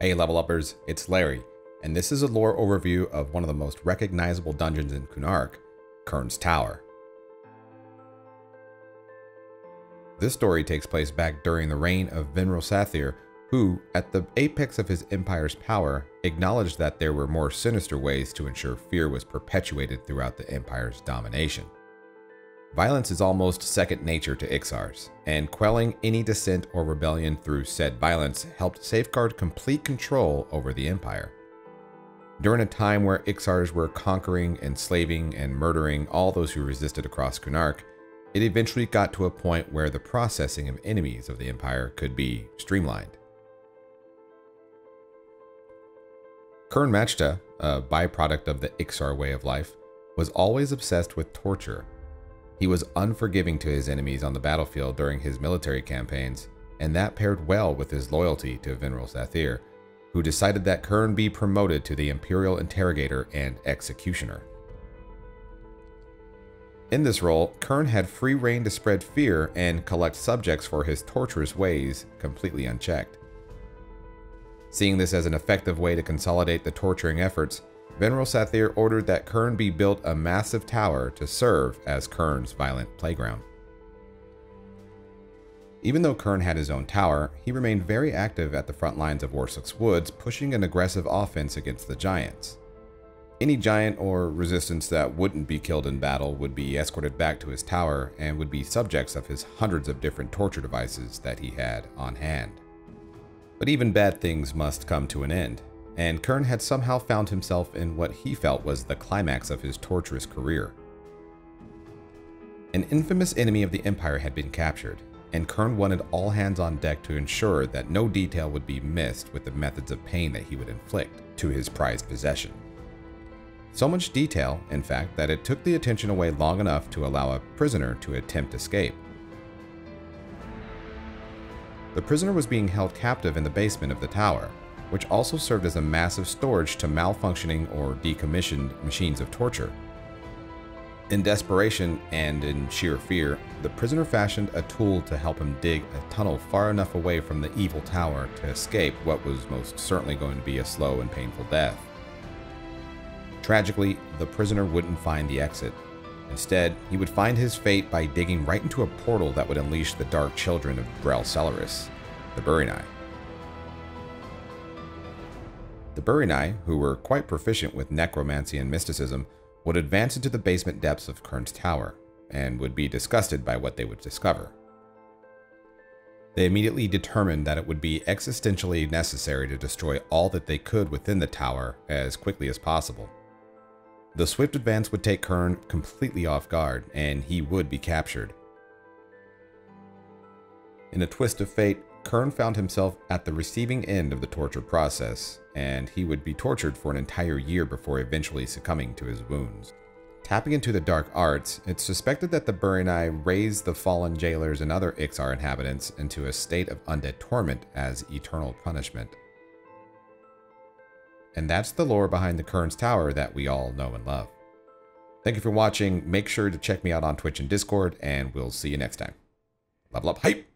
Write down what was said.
Hey level uppers, it's Larry, and this is a lore overview of one of the most recognizable dungeons in Kunark, Kurn's Tower. This story takes place back during the reign of Venril Sathir, who, at the apex of his empire's power, acknowledged that there were more sinister ways to ensure fear was perpetuated throughout the empire's domination. Violence is almost second nature to Iksars, and quelling any dissent or rebellion through said violence helped safeguard complete control over the Empire. During a time where Iksars were conquering, enslaving, and murdering all those who resisted across Kunark, it eventually got to a point where the processing of enemies of the Empire could be streamlined. Kurn Machta, a byproduct of the Iksar way of life, was always obsessed with torture he was unforgiving to his enemies on the battlefield during his military campaigns, and that paired well with his loyalty to Venril Sathir, who decided that Kurn be promoted to the Imperial Interrogator and Executioner. In this role, Kurn had free reign to spread fear and collect subjects for his torturous ways completely unchecked. Seeing this as an effective way to consolidate the torturing efforts, Venril Sathir ordered that Kurn be built a massive tower to serve as Kurn's violent playground. Even though Kurn had his own tower, he remained very active at the front lines of Warsliks Woods, pushing an aggressive offense against the Giants. Any giant or resistance that wouldn't be killed in battle would be escorted back to his tower and would be subjects of his hundreds of different torture devices that he had on hand. But even bad things must come to an end, and Kurn had somehow found himself in what he felt was the climax of his torturous career. An infamous enemy of the Empire had been captured, and Kurn wanted all hands on deck to ensure that no detail would be missed with the methods of pain that he would inflict to his prized possession. So much detail, in fact, that it took the attention away long enough to allow a prisoner to attempt escape. The prisoner was being held captive in the basement of the tower, which also served as a massive storage to malfunctioning or decommissioned machines of torture. In desperation and in sheer fear, the prisoner fashioned a tool to help him dig a tunnel far enough away from the evil tower to escape what was most certainly going to be a slow and painful death. Tragically, the prisoner wouldn't find the exit. Instead, he would find his fate by digging right into a portal that would unleash the dark children of Brell Serilis, the Burynai. The Burynai, who were quite proficient with necromancy and mysticism, would advance into the basement depths of Kurn's tower, and would be disgusted by what they would discover. They immediately determined that it would be existentially necessary to destroy all that they could within the tower as quickly as possible. The swift advance would take Kurn completely off guard, and he would be captured. In a twist of fate, Kurn found himself at the receiving end of the torture process, and he would be tortured for an entire year before eventually succumbing to his wounds. Tapping into the dark arts, it's suspected that the Burynai raised the fallen jailers and other Iksar inhabitants into a state of undead torment as eternal punishment. And that's the lore behind the Kurn's Tower that we all know and love. Thank you for watching. Make sure to check me out on Twitch and Discord, and we'll see you next time. Level up hype!